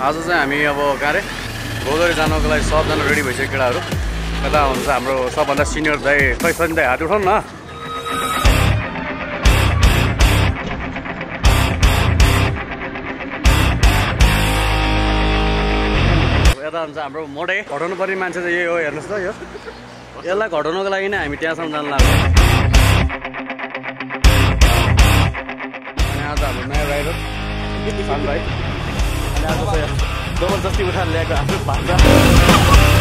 आज चाहिँ हामी अब कहाँ अरे गोदरी जानको लागि सबजना रेडी भइसक्यो केटाहरू। यता हुन्छ हाम्रो सबभन्दा सिनियर दाइ खै सनी दाइ हात उठाउनु न। यता हुन्छ हाम्रो मोडे। घटाउनु पर्ने मान्छे चाहिँ यही हो हेर्नुहोस् त यो। यसलाई घटाउनुको लागि नै हामी त्यहाँसम्म जानु अनि आज हाम्रो नयाँ राइडर सान भाइ अनि आज चाहिँ जबरजस्ती उठाएर ल्याएको आफ्नो भान्जा Rising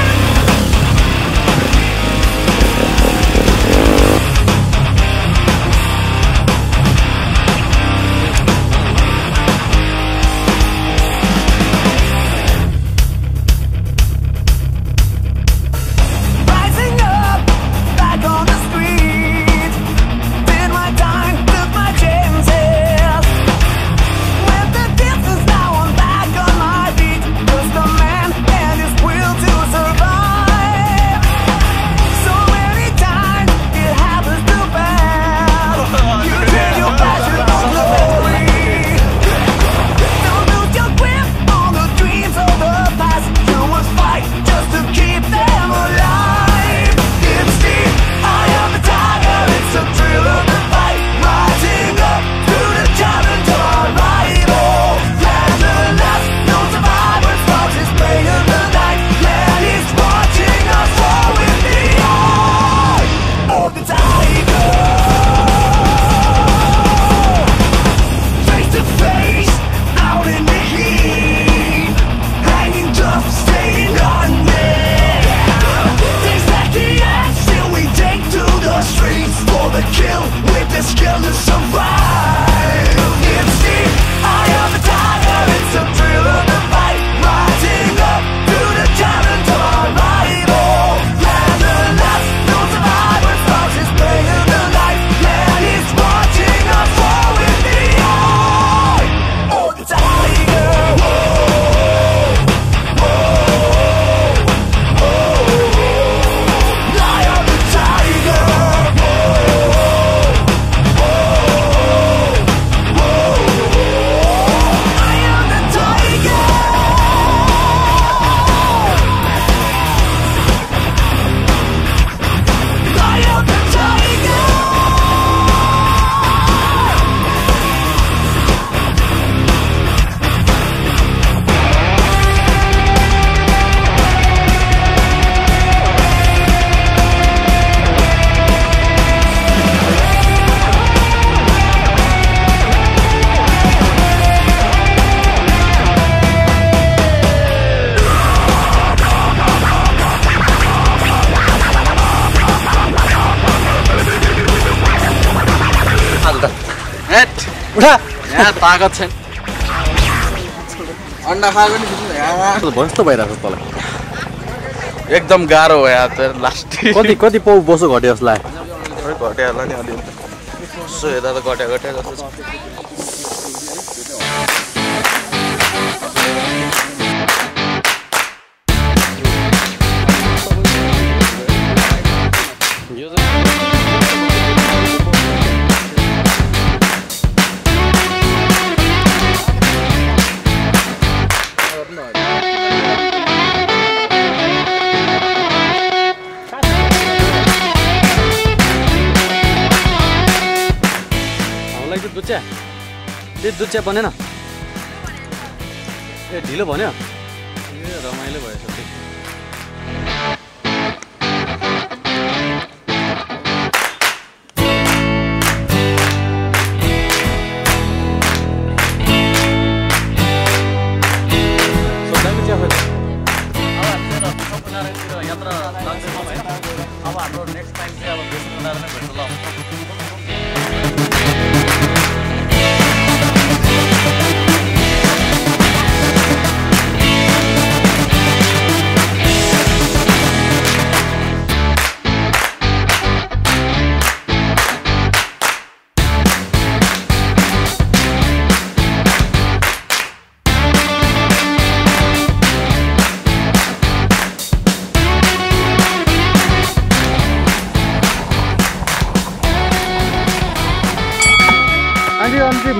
उठा यहाँ तागत छैन अन्डा खाएको नि भयस्त भइरहेको छ तँलाई एकदम गाह्रो हो यहाँ त लास्ट कति कति पाउ बसो घट्यो जसलाई घट्या होला नि अलि यसो हेर्दा त घट्या घट्या जस्तो छ चाहिँ दुच्या त्यो दुच्या बनेन। ए ढिलो भन्यो। ए रमाइलो भएछ।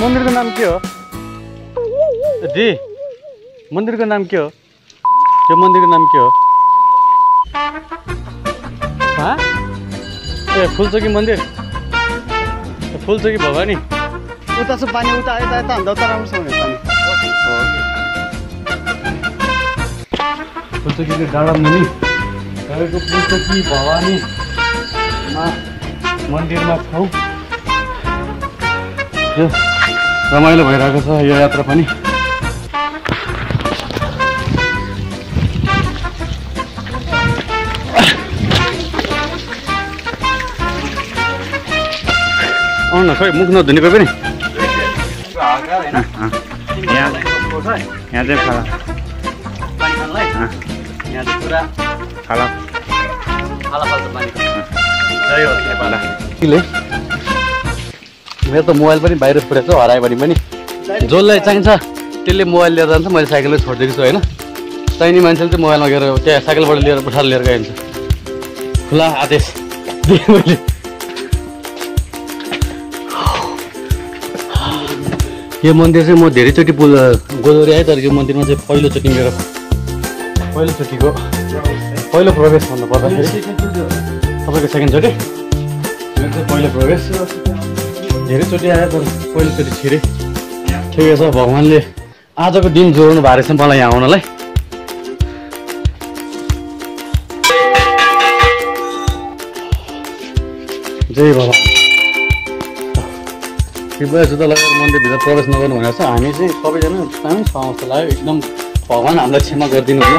मन्दिरको नाम के हो? डी मन्दिरको नाम के हो? त्यो मन्दिरको नाम के हो? ए फुलचोकी मन्दिर? फुलचोकी भवानी उता चाहिँ पानी उता यता यता हान्दा उता राम्रोसँग हुने पानी। फुलचोकीको डाँडा मुनि तपाईँको फुलचोकी भवानी मा मन्दिरमा छौँ। यो। रमाइलो भइरहेको छ यो यात्रा पनि। आउनु न खै मुख नधुने कोही पनि। यहाँ चाहिँ खाला। पुरा खाला। मेरो त मोबाइल पनि बाहिर छोडेको छु हरायो भने पनि। जसलाई चाहिन्छ त्यसले मोबाइल लिएर जान्छ मैले साइकलमै छोडिदिएको छु होइन? चाहिने मान्छेले चाहिँ मोबाइलमा गएर त्यहाँ साइकलबाट लिएर उठाएर लिएर गइन्छ। खुला आदेश। मैले। यो मन्दिर चाहिँ म धेरैचोटि पुल गोदावरी आएँ तर यो मन्दिरमा चाहिँ पहिलोचोटि मेरो पहिलोचोटिको पहिलो प्रवेश भन्नु पर्दाखेरि तपाईँको सेकेन्डचोटि पहिलो प्रवेश। धेरैचोटि आयो तर पहिलोचोटि छिरेँ। ठिकै छ भगवान्ले आजको दिन जोड्नु भएको रहेछ मलाई यहाँ आउनलाई। जय बाबा। कृपया जुत्ता लगाएर मन्दिरभित्र प्रवेश नगर्नु भनेको छ। हामी चाहिँ सबैजना सानो छ जस्तो लाग्यो। एकदम भगवान् हामीलाई क्षमा गरिदिनु हुन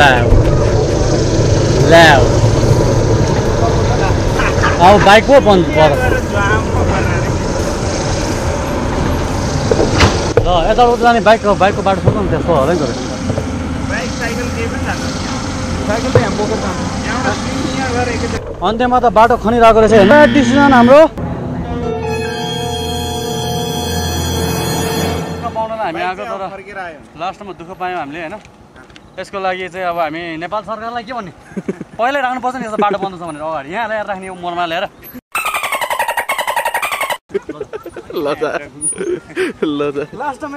Loud. Loud. अब बाइक पो बन्द पर ल यताबाट जाने बाइकको बाइकको बाटो सोध्नु न त्यस्तो होला जानु अन्त्यमा त बाटो खनिरहेको रहेछ डिसिजन हाम्रो। हामी आएको तर फर्केर आयो लास्टमा दुःख पायौँ हामीले होइन? यसको लागि चाहिँ अब हामी नेपाल सरकारलाई के भन्ने? पहिल्यै राख्नुपर्छ नि यस्तो बाटो बन्द छ भनेर अगाडि। यहाँ ल्याएर राख्ने मनमा ल्याएर।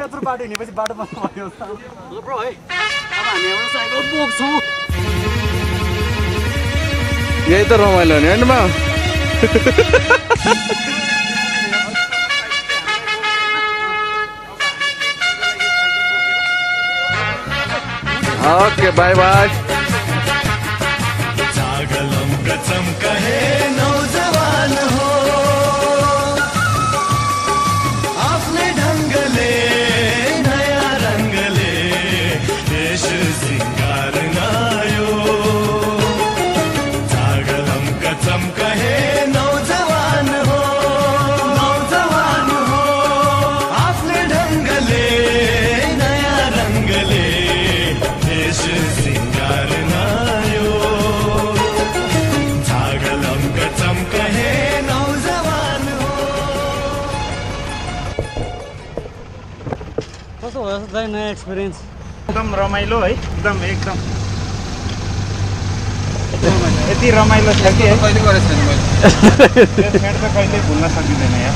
यत्रो बाटो हिँडेपछि बाटो बन्द भयो। ल ब्रो है। अब हामी हाम्रो साइकल बोक्छौँ। यही त रमाइलो नि होइन Okay, bye bye. दाइ नयाँ एक्सपिरियन्स एकदम रमाइलो है एकदम एकदम। यति रमाइलो छ कि है? कहिले गरेको छैन मैले? त कहिल्यै भुल्न सकिँदैन यार।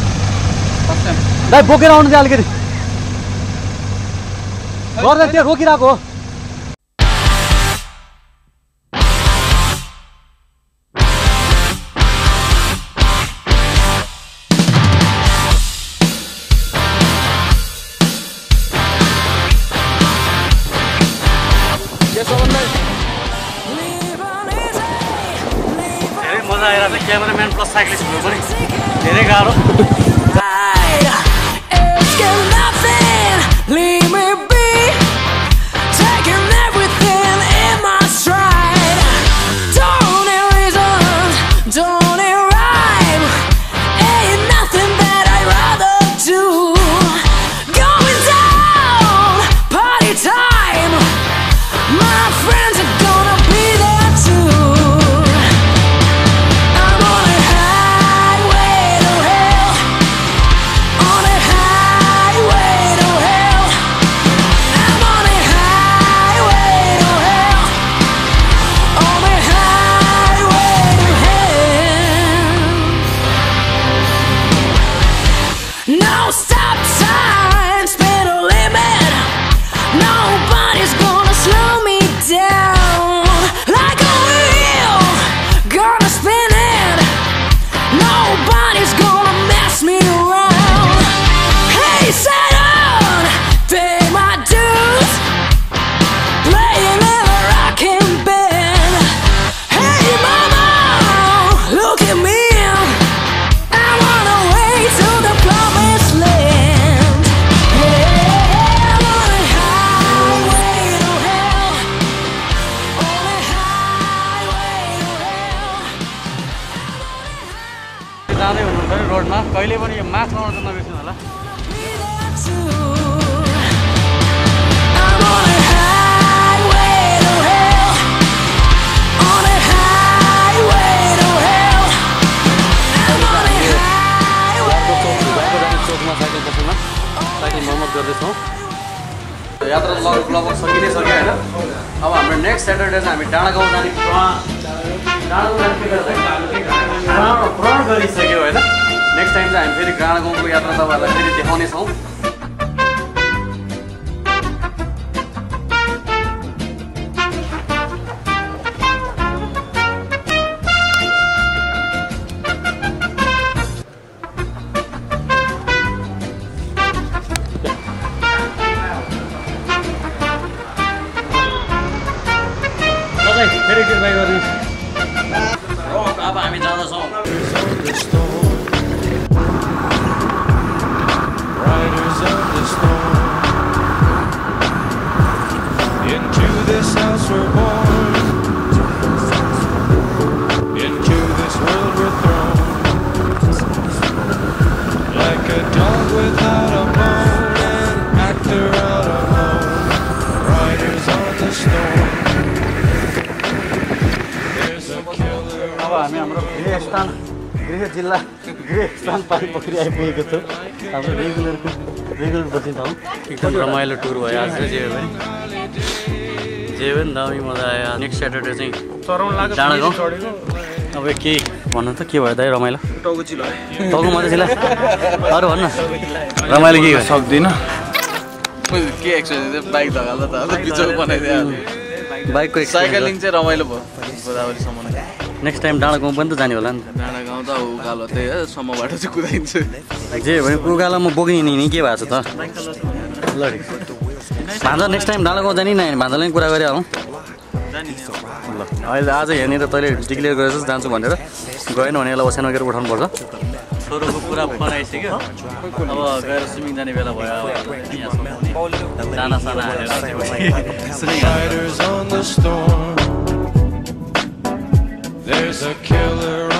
दाइ बोकेर आउनु चाहिँ अलिकति। गर्दा त्यो रोकिरहेको हो। मजा आइरहेको क्यामेराम्यान प्लस साइक्लिस्ट हुनु पनि धेरै गाह्रो No. कहिले पनि यो मास्क लगाउन चाहिँ नबिर्सिनु होला गर्दैछौँ यात्रा लगभग लगभग सकि नै सक्यो होइन अब हाम्रो नेक्स्ट स्याटरडे चाहिँ हामी डाँडा गाउँ जाने? प्रण प्रण गरिसक्यो होइन नेक्स्ट टाइम चाहिँ हामी फेरि डाँडा गाउँको यात्रा तपाईँहरूलाई फेरि देखाउनेछौँ जिल्ला स्थान पानी पोखरी आइपुगेको छौँ हाम्रो रेगुलर रेगुलर बसिन्छ हौ एकदम रमाइलो टुर भयो आज चाहिँ जे भयो भने जे भयो नि दामी मजा आयो नेक्स्ट स्याटरडे चाहिँ चराउन लाग्यो डाँडा गाउँ अब केही भन्नु त के भयो दाइ रमाइलो टाउको चिलो टाउको मात्रै छिला अरू भन्न रमाइलो के भयो सक्दिनँ के एक्सपिरियन्स बाइक धगाल्दा त बिचको बनाइदियो बाइकको साइकलिङ चाहिँ रमाइलो भयो गोदावरीसम्म नै नेक्स्ट टाइम डाँडा गाउँ पनि त जाने होला नि डाँडा गाउँ त उकालो त्यही हो सम्म बाटो चाहिँ कुदाइन्छ। जे भने उकालोमा बोक्ने नि नि के भएको छ त? ल। भान्जा नेक्स्ट टाइम डाँडा गाउँ जाने नि भान्जाले पनि कुरा गरे हौ ल अहिले आज यहाँनिर तैँले डिक्लेयर गरेछस् जान्छु भनेर। गएन भने यसलाई ओछ्यान गएर उठाउनुपर्छ। छोरोको कुरा बनाइसक्यो। अब गएर स्विमिङ जाने बेला भयो अब साना साना There's a killer